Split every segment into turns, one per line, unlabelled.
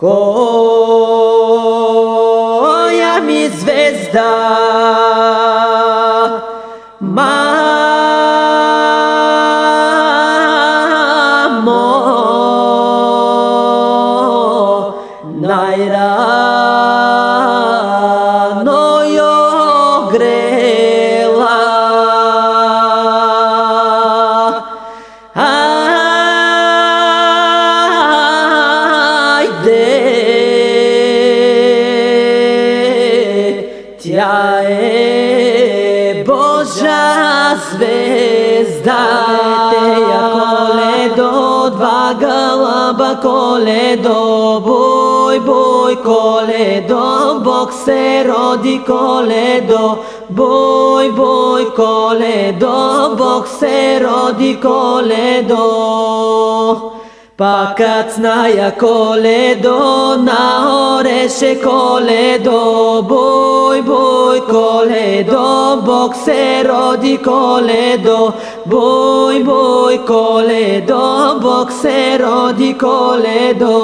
Koja mi zvezda? Mamo Najrano Ajde, е Божа звезда. zvezda коледо, два галаба коледо, бој, бој, коледо, Бог се роди коледо, бој, бој, коледо, Бог се роди коледо. koledo Pa kad snaja koledo, na boj, boj koledo, Bog se rodi koledo, boj, boj koledo, Bog se rodi koledo.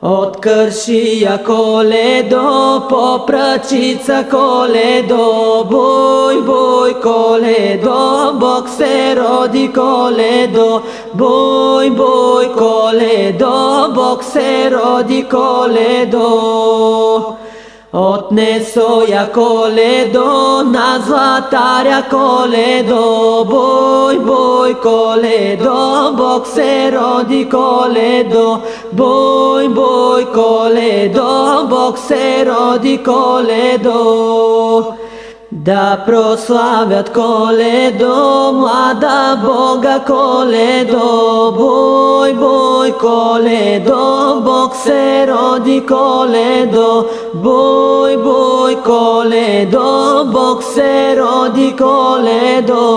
Od kršija koledo, popračica koledo, boj, boj koledo, Bog se rodi koledo, boj, boj koledo, Bog se rodi koledo. Отнесо ја коледо на златарја коледо, бој, бој коледо, Бог се роди коледо, бој, бој коледо, Бог се роди коледо. Да прославят коледо, млада Бога коледо, бој, бој коледо, Бог се роди коледо, бој, бој коледо, Бог се роди коледо.